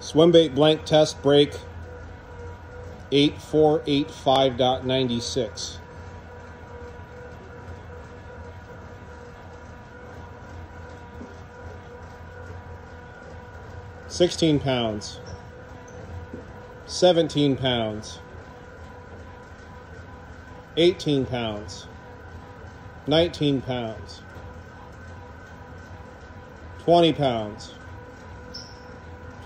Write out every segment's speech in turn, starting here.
Swim bait blank test break 8485.96. Sixteen pounds, seventeen pounds, eighteen pounds, nineteen pounds, twenty pounds,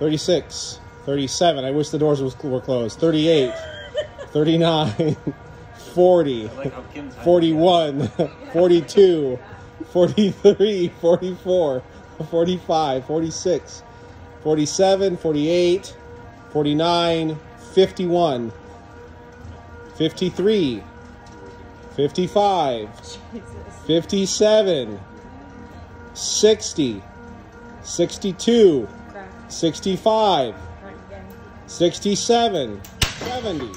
36, 37. I wish the doors was, were closed. 38, 39, 40, like how Kim's hiding 41, 42, 43, 44, 45, 46, 47, 48, 49, 51, 53, 55, 57, 60, 62, Crap. 65, 67, 70.